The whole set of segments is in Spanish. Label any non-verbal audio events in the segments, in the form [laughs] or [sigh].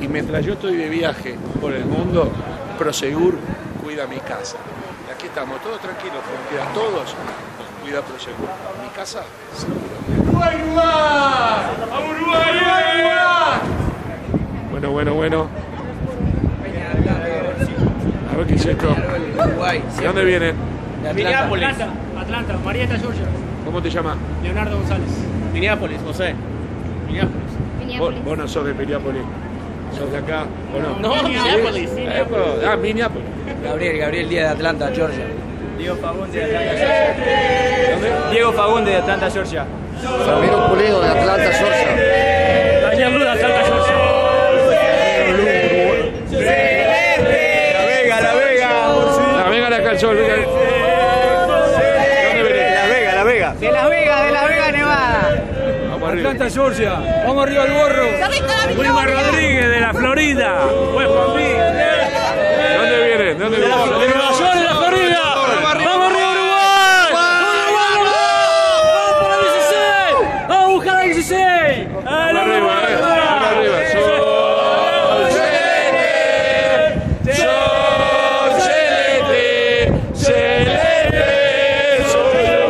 Y mientras yo estoy de viaje por el mundo, Prosegur cuida mi casa. Y aquí estamos, todos tranquilos, frente a todos, nos cuida Prosegur. Mi casa, Bueno, bueno, bueno. A ver qué es esto. ¿De dónde vienen? Minneapolis. Atlanta, Marietta, Georgia. ¿Cómo te llamas? Leonardo González. Minneapolis, José. Minneapolis. Vos, vos no sos de Minneapolis. ¿Sos de acá o no? No, Minneapolis. Eh, pues, Ah, Minneapolis. Gabriel, Gabriel Díaz de Atlanta, Georgia. Diego Fagunde de Atlanta, Georgia. Diego Fagunde de Atlanta, Georgia. Ramiro Pulido Vamos arriba. Georgia. Vamos arriba al gorro. Wilmar Rodríguez de la Florida. Pues por mí. ¿De dónde vienen? ¿De dónde De vienen? Nueva York, de la Florida. Vamos arriba Uruguay. Vamos, vamos. Vamos por la 16. Vamos a buscar la 16. Vamos arriba, eh. Vamos arriba. Sol celeste, sol celeste, celeste soy yo.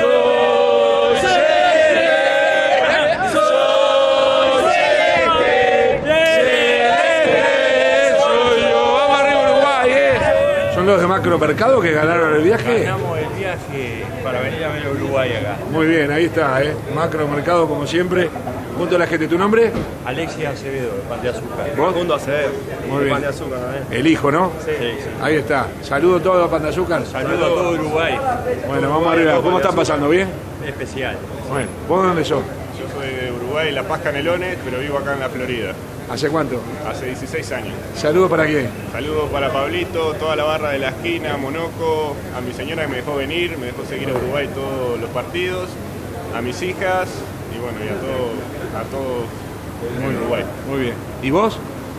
Sol celeste, sol celeste, celeste soy yo. Vamos arriba Uruguay, eh. ¿Son los de macromercado que ganaron el viaje? Ganamos el viaje para venir a ver Uruguay acá. Muy bien, ahí está, ¿eh? Macromercado como siempre. Junto a la gente, ¿tu nombre? Alexia Acevedo, de Pan de Azúcar. ¿Vos? Mundo Acevedo, Muy de bien. Pan de Azúcar también. El hijo, ¿no? Sí, sí. Ahí está. Saludo todo a Pan de Azúcar. Saludos a todo Uruguay. Bueno, vamos arriba. ¿Cómo están pasando? ¿Bien? Especial. Bueno, ¿vos de dónde sos? Yo soy de Uruguay, La Paz Canelones, pero vivo acá en la Florida. ¿Hace cuánto? Hace 16 años. Saludo para quién. Saludos para Pablito, toda la barra de la esquina, Monoco, a mi señora que me dejó venir, me dejó seguir a Uruguay todos los partidos, a mis hijas y bueno, y a todo, a todos en Uruguay. Muy bien. ¿Y vos?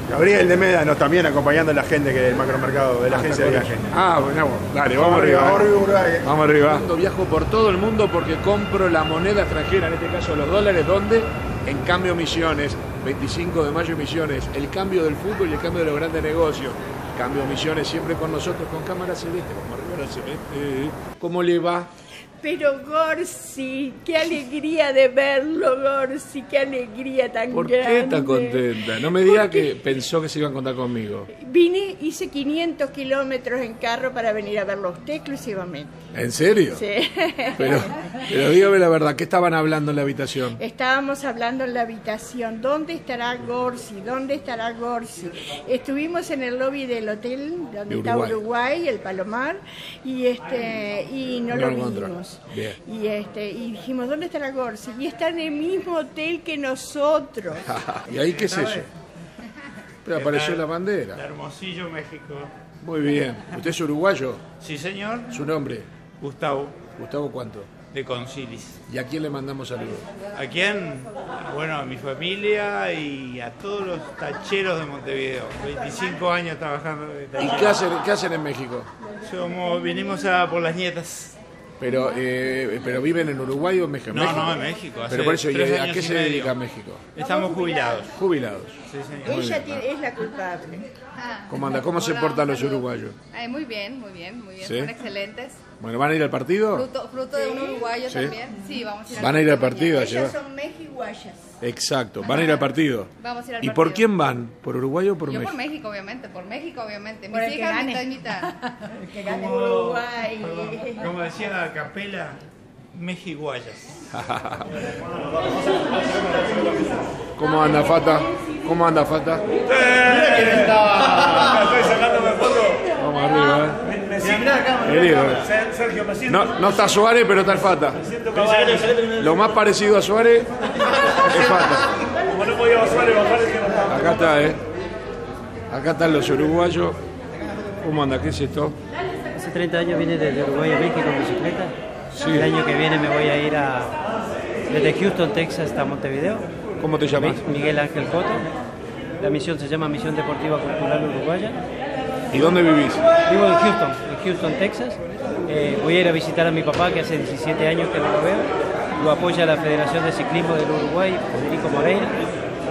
Gabriel de Médanos también acompañando a la gente que del macromercado, de la agencia de viaje. Ah, bueno, dale, vamos, arriba. Vamos eh. arriba, Uruguay. Vamos arriba. Viajo por todo el mundo porque compro la moneda extranjera, en este caso los dólares, ¿dónde? En Cambio Misiones, 25 de mayo Misiones, el cambio del fútbol y el cambio de los grandes negocios. Cambio Misiones siempre con nosotros, con cámara celeste, la celeste. ¿Cómo le va? Pero Gorsi, qué alegría de verlo, Gorsi, qué alegría tan ¿Por grande. qué está contenta? No me diga Porque que pensó que se iban a contar conmigo. Vine, hice 500 kilómetros en carro para venir a verlo a usted exclusivamente. ¿En serio? Sí. Pero, pero dígame la verdad, ¿qué estaban hablando en la habitación? Estábamos hablando en la habitación, ¿dónde estará Gorsi? ¿Dónde estará Gorsi? Estuvimos en el lobby del hotel donde De está Uruguay. Uruguay, el Palomar, y este y no, No lo lo Bien. Y este y dijimos, ¿dónde estará Gorsi? Y está en el mismo hotel que nosotros. [laughs] ¿Y ahí qué es eso? Pero apareció la bandera. Hermosillo, México. Muy bien. ¿Usted es uruguayo? Sí, señor. ¿Su nombre? Gustavo, Gustavo cuánto? de Concilis. ¿Y a quién le mandamos saludos? ¿A quién? Bueno, a mi familia y a todos los tacheros de Montevideo. 25 años trabajando de ¿Y qué hacen, qué hacen en México? Somos, vinimos a por las nietas. Pero, eh, pero viven en Uruguay o en México? No, no, en México. hace Pero por eso, ¿y tres ¿a qué se medio. dedica México? Estamos jubilados. Jubilados. Sí, señor. Ella tiene- es la culpable. ¿Cómo anda? ¿Cómo se Hola, portan un los uruguayos? Ay, muy bien, muy bien, muy bien. ¿Sí? Son excelentes. Bueno, ¿van a ir al partido? Fruto, fruto de un uruguayo Sí. también. Sí, vamos a ir Van a ir al partido Ellas son mexiguayas. Exacto, van a ir al partido. Vamos a ir al ¿Y partido. por quién van? ¿por Uruguay o por Yo México? por México, obviamente, por México, obviamente. Por Mis el hijas, mitad y mitad. Que gane Como, Uruguay. como decía la capela, mejiguayas. [laughs] ¿Cómo anda Fata? ¿Cómo anda Fata? [laughs] Vamos arriba, ¿eh? No, no está Suárez, pero está el Fata. Lo más parecido a Suárez es Fata. Acá está, ¿eh? Acá están los uruguayos. ¿Cómo anda? ¿Qué es esto? Hace 30 años vine desde Uruguay a México en bicicleta. Sí. El año que viene me voy a ir a, desde Houston, Texas hasta Montevideo. ¿Cómo te llamas? Mi- Miguel Ángel Coto. La misión se llama Misión Deportiva Cultural Uruguaya. ¿Y dónde vivís? Vivo en Houston, en Houston, Texas. Eh, voy a ir a visitar a mi papá, que hace 17 años que no lo veo. Lo apoya la Federación de Ciclismo del Uruguay, Federico Moreira.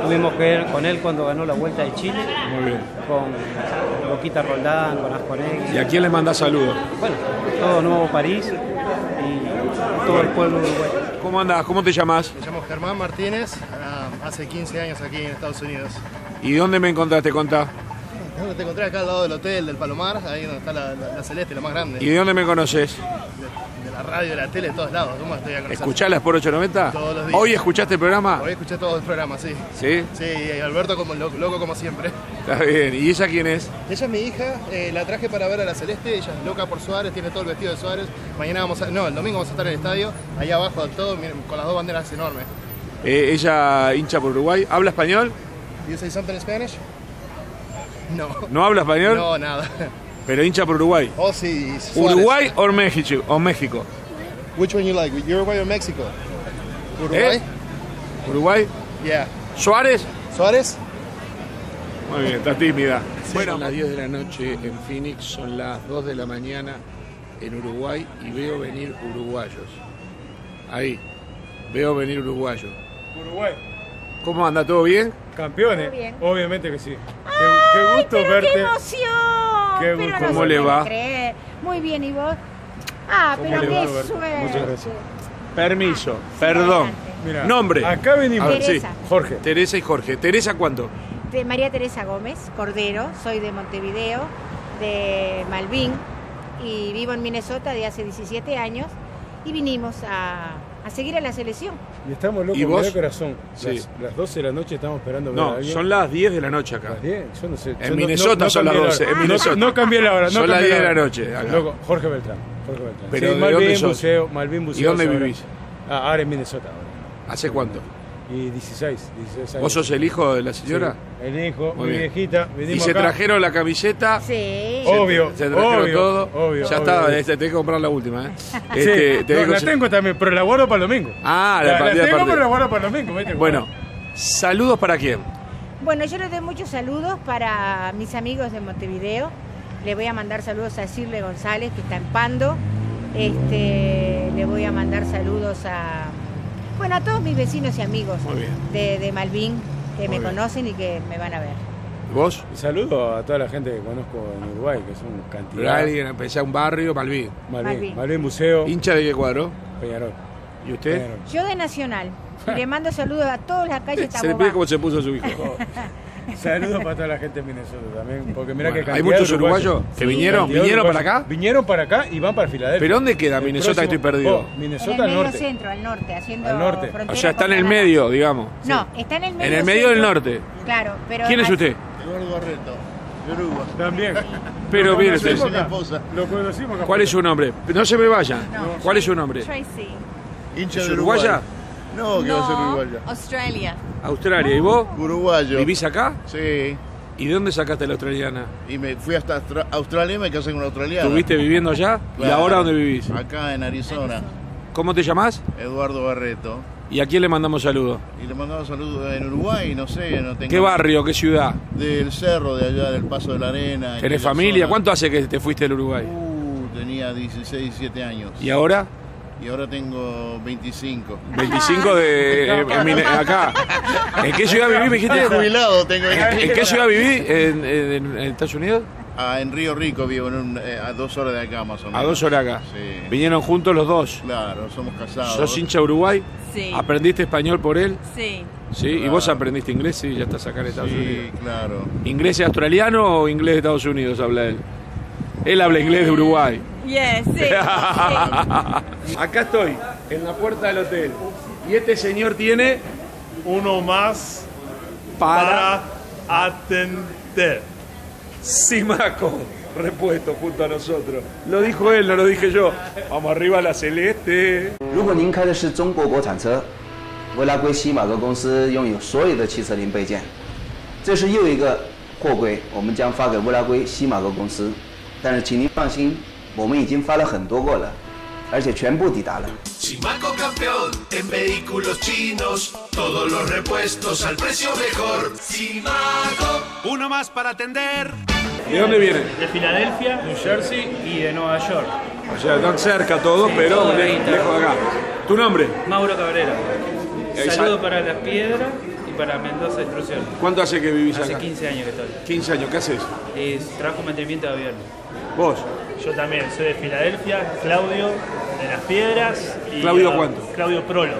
Tuvimos que ver con él cuando ganó la Vuelta de Chile, Muy bien. con Boquita Roldán, con Asconegui. ¿Y a quién le mandás saludos? Bueno, todo Nuevo París y todo el pueblo uruguayo. ¿Cómo andás? ¿Cómo te llamas? Me llamo Germán Martínez, ah, hace 15 años aquí en Estados Unidos. ¿Y dónde me encontraste? Contá. Te encontré acá al lado del hotel del Palomar, ahí donde está la, la- la Celeste, la más grande. ¿Y de dónde me conoces? De, de la radio, de la tele, de todos lados. ¿Cómo estoy a conocer? ¿Escuchás las por 890? Todos los días. ¿Hoy escuchaste el programa? Hoy escuché todo el programa, sí. ¿Sí? Sí, y Alberto como loco, loco como siempre. Está bien. ¿Y ella quién es? Ella es mi hija, eh, la traje para ver a la Celeste, ella es loca por Suárez, tiene todo el vestido de Suárez. Mañana vamos a, no, el domingo vamos a estar en el estadio, ahí abajo todo, miren, con las dos banderas enormes. Eh, ella hincha por Uruguay. ¿Habla español? You say something in Spanish? [laughs] No. ¿No habla español? No, nada. Pero hincha por Uruguay. Oh, sí. Suárez. ¿Uruguay o México? O México? Which one you like, Uruguay or Mexico? Uruguay? ¿Eh? ¿Uruguay? Yeah. ¿Suárez? ¿Suárez? Muy bien, está tímida. Bueno, son las 10 de la noche en Phoenix, son las 2 de la mañana en Uruguay y veo venir uruguayos. Ahí, veo venir uruguayos. Uruguay, ¿Cómo anda? ¿Todo bien? campeones. Todo bien. Obviamente que sí. Qué, qué gusto pero verte. ¡Qué emoción! Qué Pero gusto. no ¿Cómo le va? creer. Muy bien, ¿y vos? Ah, ¿Cómo pero va, qué suerte. Muchas gracias. Permiso, perdón. Mira, Nombre. Acá venimos. A ver, sí. Teresa. Jorge. Teresa y Jorge. ¿Teresa cuánto? De María Teresa Gómez Cordero, soy de Montevideo, de Malvin, y vivo en Minnesota de hace 17 años, y vinimos a, a seguir a la selección. Y estamos locos. ¿Y vos? son. Sí. Las, las 12 de la noche estamos esperando ver a No, alguien. son las 10 de la noche acá. Las 10, yo no sé. En Yo no- Minnesota no- no son las cambié la 12, hora. en Minnesota. No, no cambié la hora. No Son las cambié 10 de la noche, acá. Loco, Jorge Beltrán. Jorge Beltrán. Pero Sí, ¿de Malvin? Buceo, Malvin Buceo. ¿Y dónde ahora. vivís? Ah, ahora en Minnesota. ahora. ¿Hace cuánto? Y 16, 16 años. ¿Vos sos el hijo de la señora? Sí, el hijo, Muy bien. viejita. ¿Y se acá. trajeron la camiseta? Sí. Obvio, Se trajeron obvio, todo. obvio, ya obvio. está, este, tenés que comprar la última, ¿eh? Sí, Este, tenés no, la que- tengo también, pero la guardo para el domingo. Ah, la, la, la partida tengo, aparte. pero la guardo para el domingo. ¿viste? Bueno, saludos para quién. Bueno, yo les doy muchos saludos para mis amigos de Montevideo. Le voy a mandar saludos a Cirle González, que está en Pando. Este, le voy a mandar saludos a, bueno, a todos mis vecinos y amigos Muy bien. de, de Malvin, que Muy me bien. conocen y que me van a ver. ¿Vos? Y saludo a toda la gente que conozco en Uruguay, que son cantidad. alguien, empecé a un barrio, Malvin. Malvin, Malvin. Malvin Buceo, ¿Hincha de qué cuadro? Peñarol. ¿Y usted? Peñarol. Yo de Nacional. Y le mando saludos a todas las calles [laughs] Se le pide cómo se puso su hijo. [laughs] [laughs] Saludos para toda la gente de Minnesota también, porque mira Bueno, que ¿hay muchos uruguayos que vinieron- vinieron para acá? Vinieron para acá y van para Filadelfia. ¿Pero dónde queda El Minnesota que próximo- estoy perdido? Oh, En Minnesota el al medio norte. centro, al norte, haciendo Al norte. O sea, está en el medio, digamos. No, está en el medio En el medio del norte. Claro, pero... ¿Quién es usted? Eduardo Barreto, de Uruguay. También. Pero Lo mire usted. acá. esposa. Lo conocimos acá. ¿Cuál es su nombre? No se me vayan. ¿Cuál es su nombre? Tracy. Hincha ¿Es de Uruguay. uruguaya? No, que va a ser uruguaya. Australia. Australia. ¿Y vos? Uruguayo. ¿Vivís acá? Sí. ¿Y de dónde sacaste la australiana? Y me fui hasta Austra- Australia y me casé con una australiana. ¿Estuviste viviendo allá? ¿Y Claro. ahora dónde vivís? Acá en Arizona. ¿Cómo te llamás? Eduardo Barreto. ¿Y a quién le mandamos saludos? Y le mandaba saludos en Uruguay, no sé, no tengo... ¿Qué barrio? ¿Qué ciudad? Del cerro de allá, del Paso de la Arena. ¿Tenés familia? zona. ¿Cuánto hace que te fuiste del Uruguay? Uh, tenía 16, 17 años. ¿Y ahora? Y ahora tengo 25. 25 de eh, [laughs] en Mine- acá. ¿En qué ciudad vivís, me dijiste? Estoy jubilado, tengo ¿En, en qué ciudad vivís? ¿En, en- en Estados Unidos? Ah, en Río Rico vivo, en un- eh, a dos horas de acá más o menos. A dos horas acá. Sí. Vinieron juntos los dos. Claro, somos casados. ¿Sos hincha de Uruguay? Sí. ¿Aprendiste español por él? Sí. Sí. ¿Y Claro. vos aprendiste inglés? Sí, ya estás acá en Estados Unidos. Sí, claro. ¿Inglés australiano o inglés de Estados Unidos habla él? Él habla inglés de Uruguay. Yes, sí. [laughs] Acá estoy, en la puerta del hotel. Y este señor tiene Uno más para, para atender. Simaco repuesto junto a nosotros. Lo dijo él, no lo dije yo. Vamos arriba a la celeste. 如果您开的是中国国产车，维拉圭西马格公司拥有所有的汽车零配件。这是又一个货柜，我们将发给维拉圭西马格公司。但是请您放心， 我们已经发了很多个了，而且全部抵达了。 Simaco campeón en vehículos chinos, todos los repuestos al precio mejor. Simaco. Uno más para atender. ¿De dónde viene? De Filadelfia, New Jersey y de Nueva York. O sea, están cerca todos, pero todo le- ahí está. lejos de acá. ¿Tu nombre? Mauro Cabrera. Eh, Saludo sa- para Las Piedras y para Mendoza Instrucción. ¿Cuánto hace que vivís Hace acá? 15 años que estoy. 15 años, ¿qué haces? Y trabajo en mantenimiento de aviones. ¿Vos? Yo también, soy de Filadelfia, Claudio de Las Piedras. Y ¿Claudio a- cuánto? Claudio Prolo.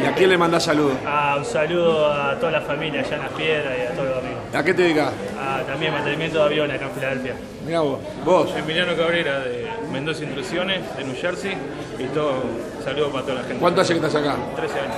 ¿Y a quién le mandás saludos? Ah, un saludo a toda la familia allá en Las Piedras y a todos los amigos. ¿A qué te dedicas? Ah, también mantenimiento de aviones acá en Filadelfia. Mirá vos. ¿Vos? Emiliano Cabrera de Mendoza Intrusiones, de New Jersey. Y todo, saludo para toda la gente. ¿Cuánto hace que estás acá? 13 años.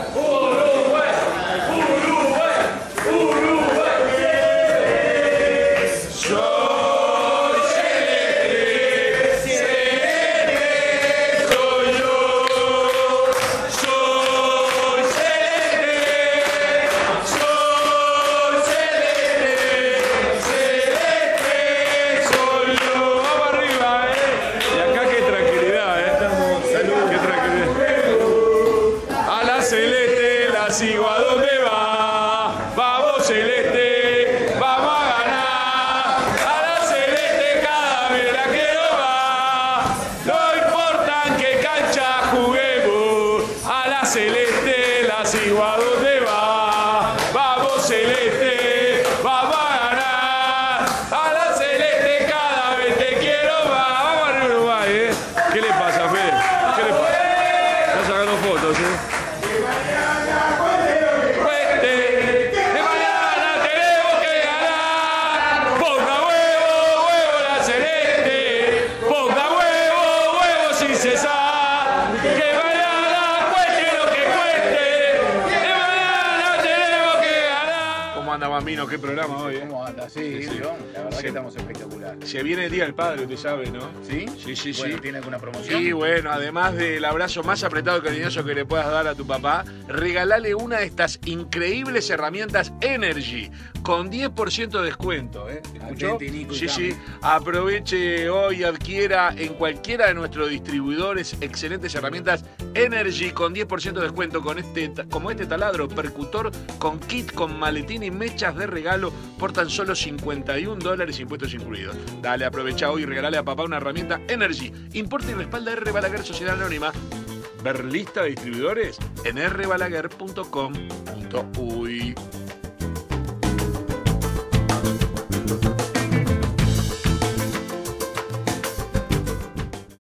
¿Qué programa hoy? ¿Cómo Sí, León, la verdad que estamos espectacular. Se viene el Día del Padre, usted sabe, ¿no? ¿Sí? Sí, sí, sí. Bueno, ¿tiene alguna promoción? Y bueno, además del abrazo más apretado y cariñoso que le puedas dar a tu papá, regalale una de estas increíbles herramientas Energy con 10% de descuento. ¿eh? Sí, sí. Aproveche hoy, adquiera en cualquiera de nuestros distribuidores excelentes herramientas Energy con 10% de descuento con este, como este taladro percutor con kit con maletín y mechas de regalo por tan solo 51 dólares impuestos incluidos. Dale, aprovecha hoy y regalale a papá una herramienta Energy. Importa y respalda R. Balaguer Sociedad Anónima. Ver lista de distribuidores en rbalaguer.com.uy.